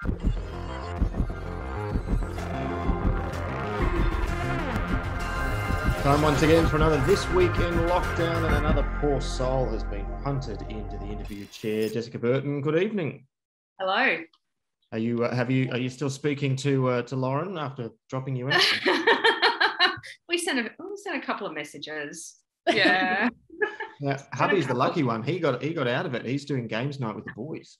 Time once again for another This Week in Lockdown, and another poor soul has been punted into the interview chair. Jessica Burton, good evening. Hello. Are you uh, have you are you still speaking to uh, to Lauren after dropping you in? we sent a we sent a couple of messages. Yeah. yeah, hubby's the lucky one. He got he got out of it. He's doing games night with the boys.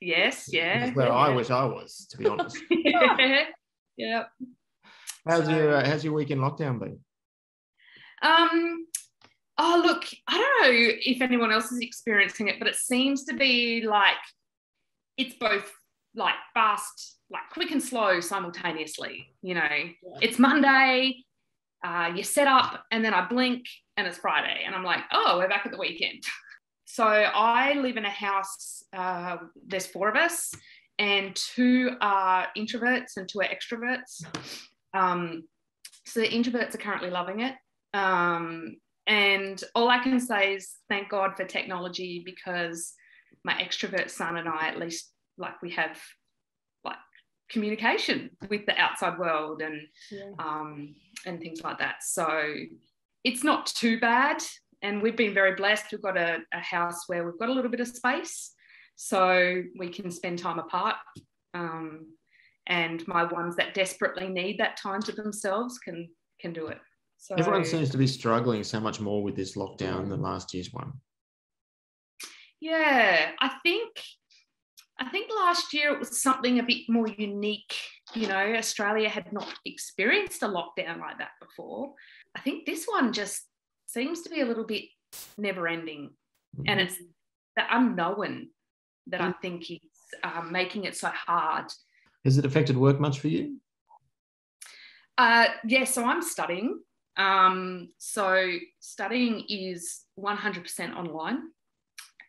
Yes, yeah. Where yeah. I wish I was, to be honest. yeah. Yep. How's So- your uh, how's your week in lockdown been? Um, oh, look, I don't know if anyone else is experiencing it, but it seems to be like it's both like fast, like quick and slow simultaneously. You know, it's Monday, uh, you set up, and then I blink, and it's Friday, and I'm like, oh, we're back at the weekend. So I live in a house. Uh, there's four of us, and two are introverts and two are extroverts. Um, so the introverts are currently loving it. Um, and all I can say is thank God for technology because my extrovert son and I, at least, like we have like communication with the outside world and Yeah. um, and things like that. So it's not too bad. And we've been very blessed. We've got a, a house where we've got a little bit of space, so we can spend time apart. Um, and my ones that desperately need that time to themselves can can do it. So Everyone seems to be struggling so much more with this lockdown than last year's one. Yeah, I think I think last year it was something a bit more unique. You know, Australia had not experienced a lockdown like that before. I think this one just seems to be a little bit never ending. And it's the unknown that I think is um, making it so hard. Has it affected work much for you? Uh, yeah, so I'm studying. Um, so studying is 100% online.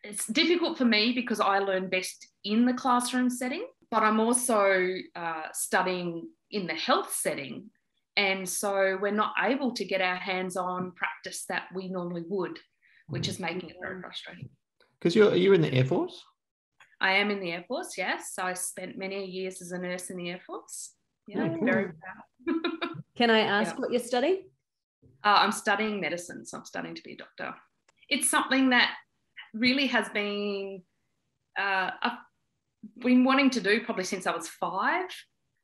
It's difficult for me because I learn best in the classroom setting, but I'm also uh, studying in the health setting. And so we're not able to get our hands on practice that we normally would, which is making it very frustrating. Because you're you're in the Air Force. I am in the Air Force, yes. I spent many years as a nurse in the Air Force. Yeah, Oh, cool. very proud. Can I ask Yeah. what you're studying? Uh, I'm studying medicine, so I'm studying to be a doctor. It's something that really has been uh, I've been wanting to do probably since I was five,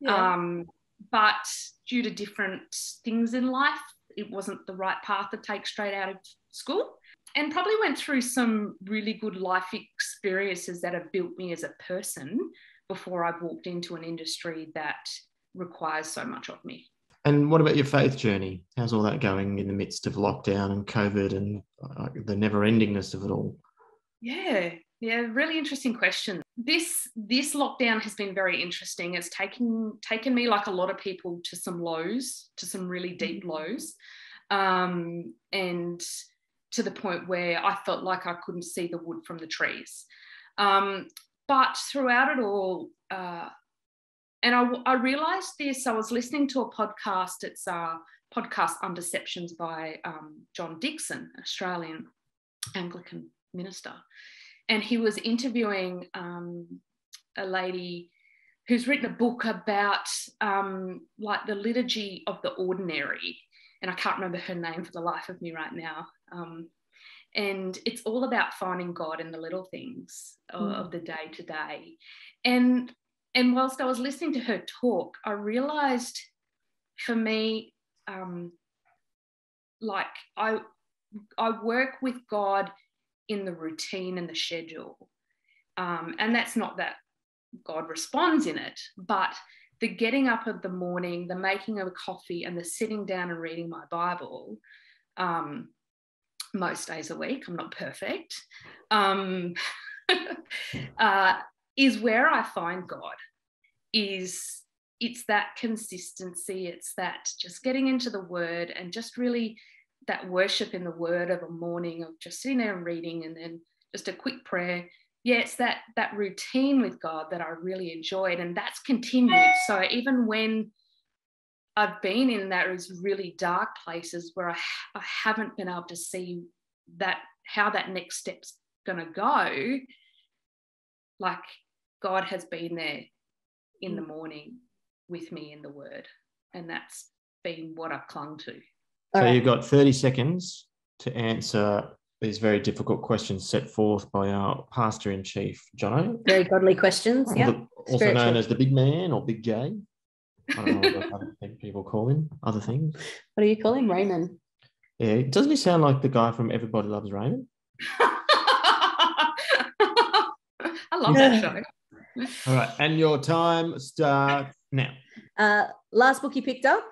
um, but due to different things in life, it wasn't the right path to take straight out of school. And probably went through some really good life experiences that have built me as a person before I walked into an industry that requires so much of me. And what about your faith journey? How's all that going in the midst of lockdown and COVID and uh, the never endingness of it all? Yeah, yeah, really interesting question. This this lockdown has been very interesting. It's taken taken me like a lot of people to some lows, to some really deep lows, um, and to the point where I felt like I couldn't see the wood from the trees. Um, but throughout it all, uh, and I, I realized this. I was listening to a podcast. It's a podcast Undeceptions by um, John Dickson, Australian Anglican minister, and he was interviewing um, a lady who's written a book about um, like the liturgy of the ordinary, and I can't remember her name for the life of me right now. Um, and it's all about finding God in the little things of, Mm. of the day to day, and and whilst I was listening to her talk, I realized for me, um, like I I work with God in the routine and the schedule. Um, and that's not that God responds in it, but the getting up of the morning, the making of a coffee, and the sitting down and reading my Bible um, most days a week, I'm not perfect, um, uh, is where I find God. Is it's that consistency, it's that just getting into the word and just really that worship in the word of a morning of just sitting there and reading and then just a quick prayer. Yeah it's that that routine with god that i really enjoyed and that's continued. So even when i've been in those really dark places where i, I haven't been able to see that how that next step's going to go like god has been there in the mm. morning with me in the Word, and that's been what I've clung to. So you've got 30 seconds to answer these very difficult questions set forth by our pastor in chief, Jono. Very godly questions. Yeah. Also known as the big man or big J. I don't know what other people call him, other things. What do you call him? Raymond. Yeah, doesn't he sound like the guy from Everybody Loves Raymond? I love that show. All right, and your time starts now. Uh, last book you picked up?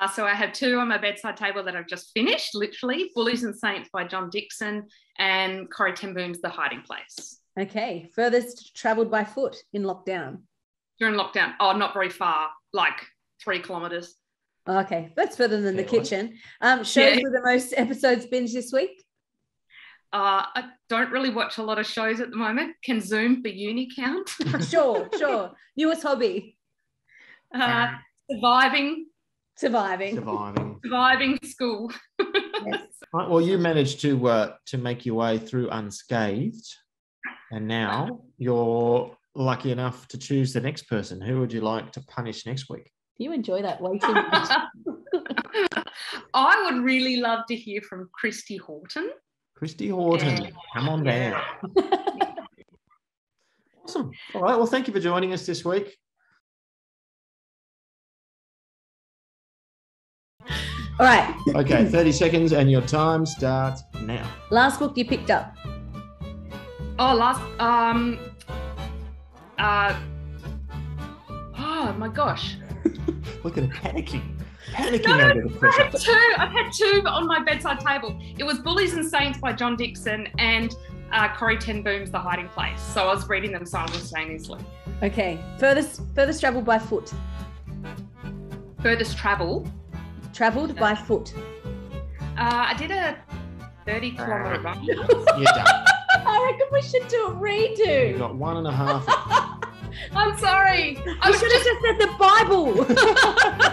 Uh, so I have two on my bedside table that I've just finished, literally Bullies and Saints by John Dickson and Corrie Ten Boom's The Hiding Place. Okay. Furthest traveled by foot in lockdown. During lockdown, oh, not very far, like three kilometers. Okay. That's further than the one. kitchen. Um, shows Yeah. with the most episodes binge this week? Uh, I don't really watch a lot of shows at the moment. Can Zoom for uni count? Sure, sure. Newest hobby? uh, surviving, Surviving. Surviving. surviving school. Yes. Right, well, you managed to uh, to make your way through unscathed, and now you're lucky enough to choose the next person. Who would you like to punish next week? Do you enjoy that way too much? I would really love to hear from Christy Horton. Christy Horton, Yeah. come on down. Awesome. All right. Well, thank you for joining us this week. All right. Okay, 30 seconds, and your time starts now. Last book you picked up? Oh, last um uh oh my gosh. Look at her panicking, panicking No, under the I pressure. had two. I've had two on my bedside table. It was Bullies and Saints by John Dickson and uh, Corrie Ten Boom's The Hiding Place. So I was reading them simultaneously. Okay. Furthest furthest travel by foot. Furthest travel. Traveled by foot. Uh, I did a 30 kilometer run. You're done. I reckon we should do a You redo. got one and a half. I'm sorry. I You was should have just just said the Bible.